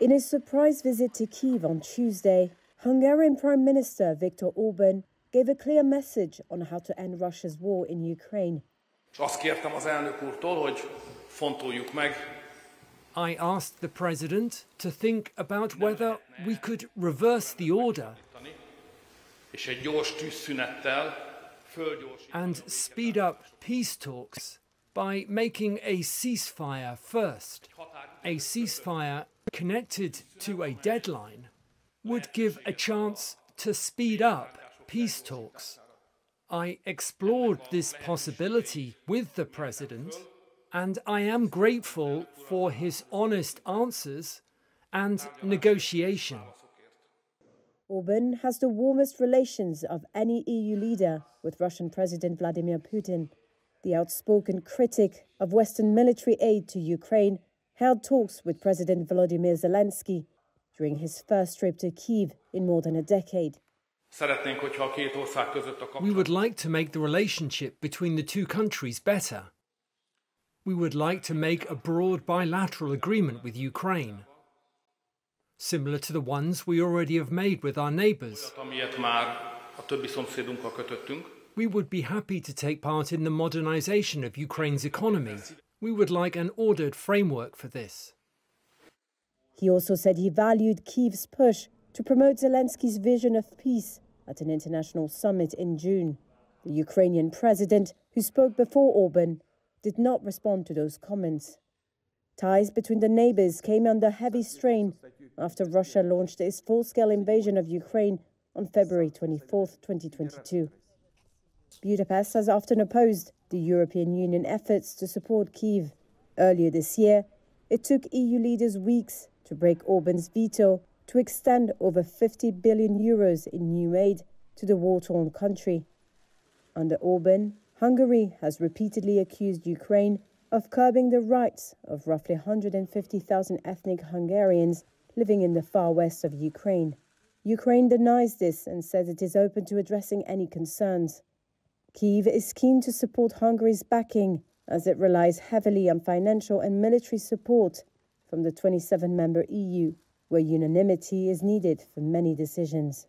In his surprise visit to Kiev on Tuesday, Hungarian Prime Minister Viktor Orban gave a clear message on how to end Russia's war in Ukraine. Azt kértem az elnök úrtól, hogy fontoljuk meg. I asked the president to think about whether we could reverse the order és egy gyors tűzszünettel and speed up peace talks by making a ceasefire first. A ceasefire connected to a deadline would give a chance to speed up peace talks. I explored this possibility with the president, and I am grateful for his honest answers and negotiation. Orban has the warmest relations of any EU leader with Russian President Vladimir Putin. The outspoken critic of Western military aid to Ukraine held talks with President Volodymyr Zelensky during his first trip to Kiev in more than a decade. We would like to make the relationship between the two countries better. We would like to make a broad bilateral agreement with Ukraine similar to the ones we already have made with our neighbours. We would be happy to take part in the modernisation of Ukraine's economy. We would like an ordered framework for this. He also said he valued Kiev's push to promote Zelensky's vision of peace at an international summit in June. The Ukrainian president, who spoke before Orban, did not respond to those comments. Ties between the neighbors came under heavy strain after Russia launched its full scale invasion of Ukraine on February 24, 2022. Budapest has often opposed the European Union efforts to support Kiev. Earlier this year, it took EU leaders weeks to break Orban's veto to extend over 50 billion euros in new aid to the war torn country. Under Orban, Hungary has repeatedly accused Ukraine of curbing the rights of roughly 150,000 ethnic Hungarians living in the far west of Ukraine. Ukraine denies this and says it is open to addressing any concerns. Kiev is keen to support Hungary's backing as it relies heavily on financial and military support from the 27 member EU, where unanimity is needed for many decisions.